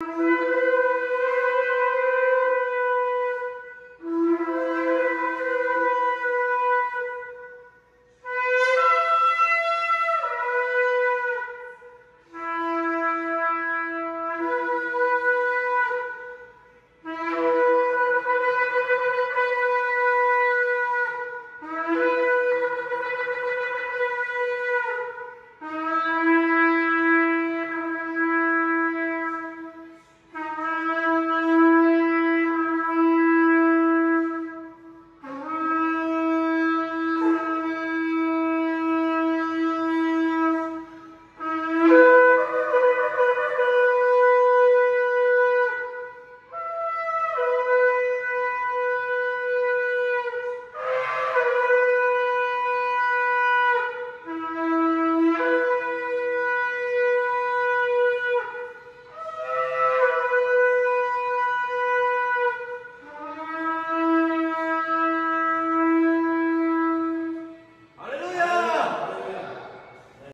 you.